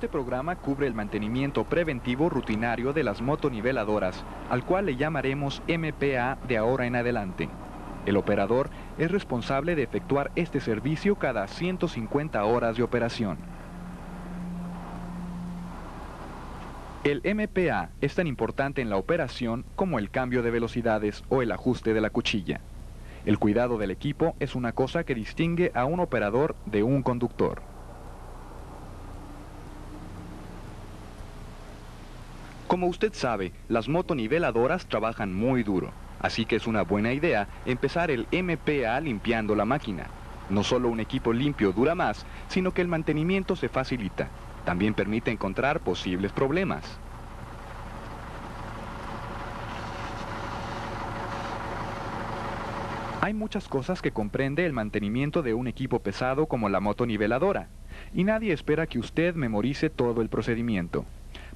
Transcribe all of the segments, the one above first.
Este programa cubre el mantenimiento preventivo rutinario de las motoniveladoras, al cual le llamaremos MPA de ahora en adelante. El operador es responsable de efectuar este servicio cada 150 horas de operación. El MPA es tan importante en la operación como el cambio de velocidades o el ajuste de la cuchilla. El cuidado del equipo es una cosa que distingue a un operador de un conductor. Como usted sabe, las motoniveladoras trabajan muy duro, así que es una buena idea empezar el MPA limpiando la máquina. No solo un equipo limpio dura más, sino que el mantenimiento se facilita. También permite encontrar posibles problemas. Hay muchas cosas que comprende el mantenimiento de un equipo pesado como la motoniveladora, y nadie espera que usted memorice todo el procedimiento.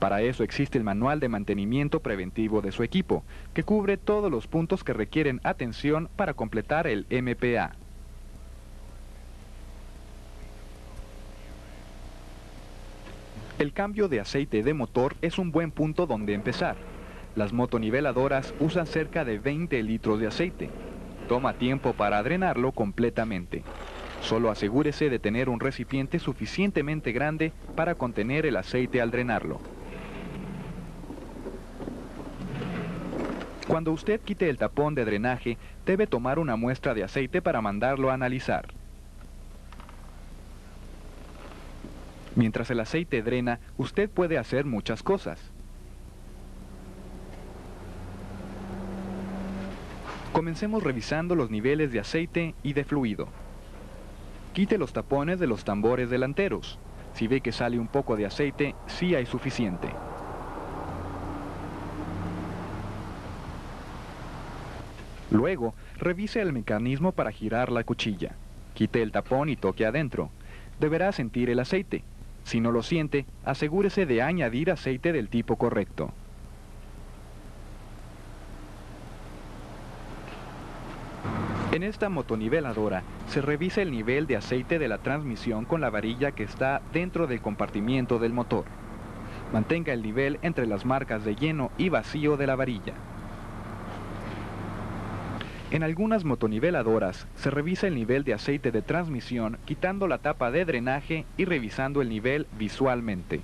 Para eso existe el Manual de Mantenimiento Preventivo de su equipo, que cubre todos los puntos que requieren atención para completar el MPA. El cambio de aceite de motor es un buen punto donde empezar. Las motoniveladoras usan cerca de 20 litros de aceite. Toma tiempo para drenarlo completamente. Solo asegúrese de tener un recipiente suficientemente grande para contener el aceite al drenarlo. Cuando usted quite el tapón de drenaje, debe tomar una muestra de aceite para mandarlo a analizar. Mientras el aceite drena, usted puede hacer muchas cosas. Comencemos revisando los niveles de aceite y de fluido. Quite los tapones de los tambores delanteros. Si ve que sale un poco de aceite, sí hay suficiente. Luego, revise el mecanismo para girar la cuchilla. Quite el tapón y toque adentro. Deberá sentir el aceite. Si no lo siente, asegúrese de añadir aceite del tipo correcto. En esta motoniveladora se revisa el nivel de aceite de la transmisión con la varilla que está dentro del compartimiento del motor. Mantenga el nivel entre las marcas de lleno y vacío de la varilla. En algunas motoniveladoras se revisa el nivel de aceite de transmisión quitando la tapa de drenaje y revisando el nivel visualmente.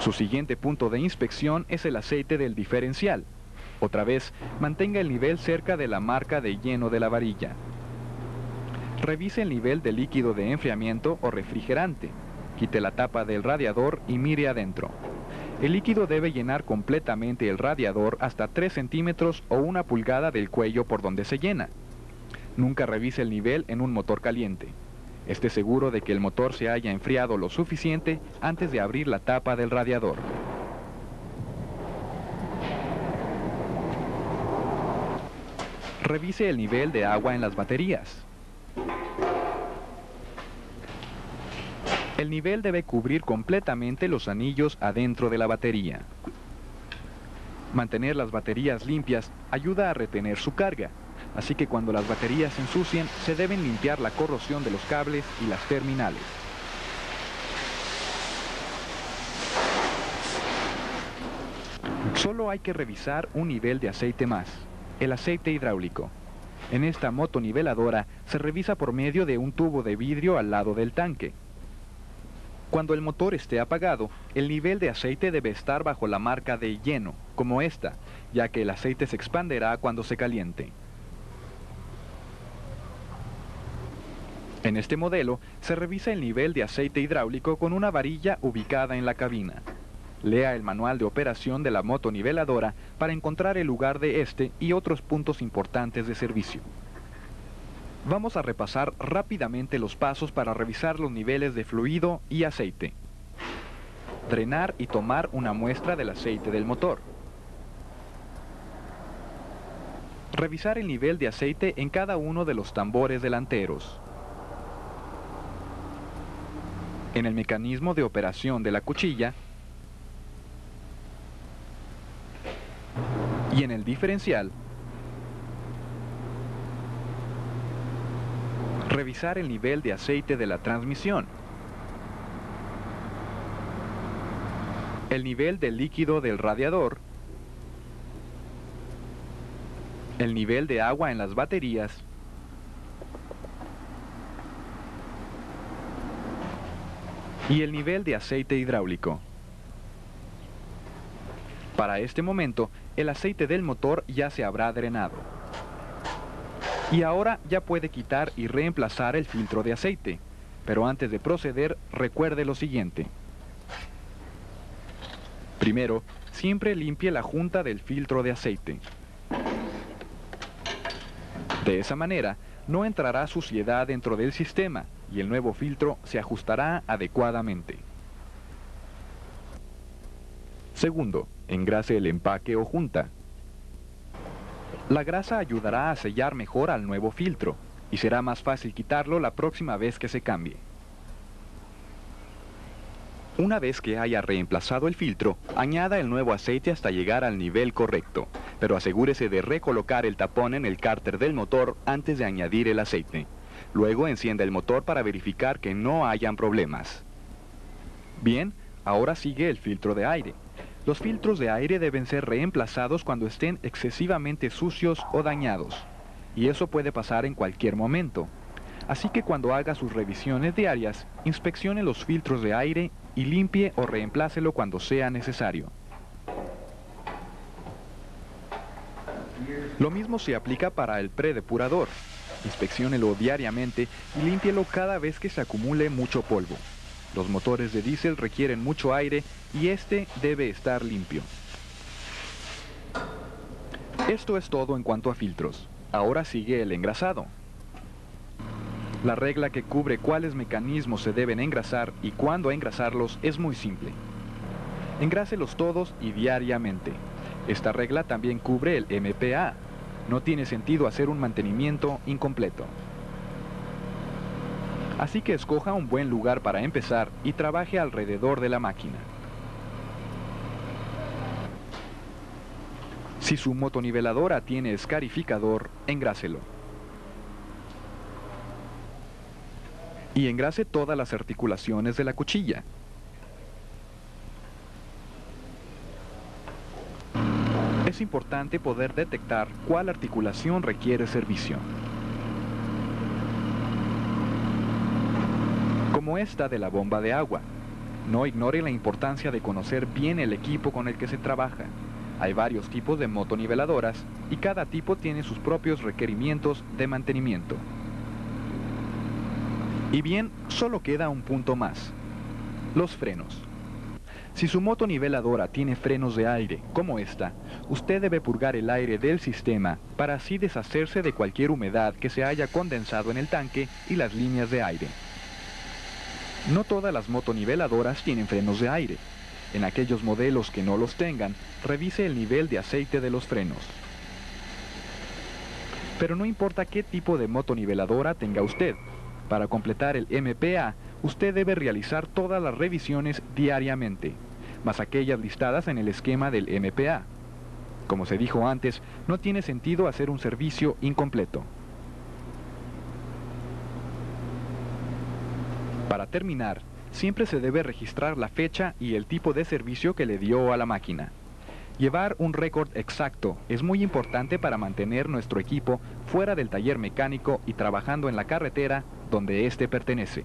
Su siguiente punto de inspección es el aceite del diferencial. Otra vez, mantenga el nivel cerca de la marca de lleno de la varilla. Revise el nivel de líquido de enfriamiento o refrigerante. Quite la tapa del radiador y mire adentro. El líquido debe llenar completamente el radiador hasta 3 centímetros o una pulgada del cuello por donde se llena. Nunca revise el nivel en un motor caliente. Esté seguro de que el motor se haya enfriado lo suficiente antes de abrir la tapa del radiador. Revise el nivel de agua en las baterías. El nivel debe cubrir completamente los anillos adentro de la batería. Mantener las baterías limpias ayuda a retener su carga. así que cuando las baterías se ensucien se deben limpiar la corrosión de los cables y las terminales. Solo hay que revisar un nivel de aceite más, el aceite hidráulico. En esta motoniveladora se revisa por medio de un tubo de vidrio al lado del tanque. Cuando el motor esté apagado, el nivel de aceite debe estar bajo la marca de lleno, como esta, ya que el aceite se expanderá cuando se caliente. En este modelo se revisa el nivel de aceite hidráulico con una varilla ubicada en la cabina. Lea el manual de operación de la motoniveladora para encontrar el lugar de este y otros puntos importantes de servicio. Vamos a repasar rápidamente los pasos para revisar los niveles de fluido y aceite. Drenar y tomar una muestra del aceite del motor. Revisar el nivel de aceite en cada uno de los tambores delanteros. En el mecanismo de operación de la cuchilla, y en el diferencial, revisar el nivel de aceite de la transmisión, el nivel de líquido del radiador, el nivel de agua en las baterías, y el nivel de aceite hidráulico. Para este momento, el aceite del motor ya se habrá drenado. Y ahora ya puede quitar y reemplazar el filtro de aceite. Pero antes de proceder, recuerde lo siguiente. Primero, siempre limpie la junta del filtro de aceite. De esa manera, no entrará suciedad dentro del sistema y el nuevo filtro se ajustará adecuadamente. Segundo, engrase el empaque o junta. La grasa ayudará a sellar mejor al nuevo filtro y será más fácil quitarlo la próxima vez que se cambie. Una vez que haya reemplazado el filtro, añada el nuevo aceite hasta llegar al nivel correcto, pero asegúrese de recolocar el tapón en el cárter del motor antes de añadir el aceite. Luego encienda el motor para verificar que no hayan problemas. Bien, ahora sigue el filtro de aire. Los filtros de aire deben ser reemplazados cuando estén excesivamente sucios o dañados, y eso puede pasar en cualquier momento. Así que cuando haga sus revisiones diarias, inspeccione los filtros de aire y limpie o reemplácelo cuando sea necesario. Lo mismo se aplica para el predepurador. Inspecciónelo diariamente y límpielo cada vez que se acumule mucho polvo. Los motores de diésel requieren mucho aire y este debe estar limpio. Esto es todo en cuanto a filtros. Ahora sigue el engrasado. La regla que cubre cuáles mecanismos se deben engrasar y cuándo engrasarlos es muy simple. Engráselos todos y diariamente. Esta regla también cubre el MPA. No tiene sentido hacer un mantenimiento incompleto. Así que escoja un buen lugar para empezar y trabaje alrededor de la máquina. Si su motoniveladora tiene escarificador, engráselo. Y engrase todas las articulaciones de la cuchilla. Es importante poder detectar cuál articulación requiere servicio. Como esta de la bomba de agua. No ignore la importancia de conocer bien el equipo con el que se trabaja. Hay varios tipos de motoniveladoras y cada tipo tiene sus propios requerimientos de mantenimiento. Y bien, solo queda un punto más. Los frenos. Si su motoniveladora tiene frenos de aire, como esta, usted debe purgar el aire del sistema para así deshacerse de cualquier humedad que se haya condensado en el tanque y las líneas de aire. No todas las motoniveladoras tienen frenos de aire. En aquellos modelos que no los tengan, revise el nivel de aceite de los frenos. Pero no importa qué tipo de motoniveladora tenga usted. Para completar el MPA, usted debe realizar todas las revisiones diariamente, más aquellas listadas en el esquema del MPA. Como se dijo antes, no tiene sentido hacer un servicio incompleto. Para terminar, siempre se debe registrar la fecha y el tipo de servicio que le dio a la máquina. Llevar un récord exacto es muy importante para mantener nuestro equipo fuera del taller mecánico y trabajando en la carretera donde éste pertenece.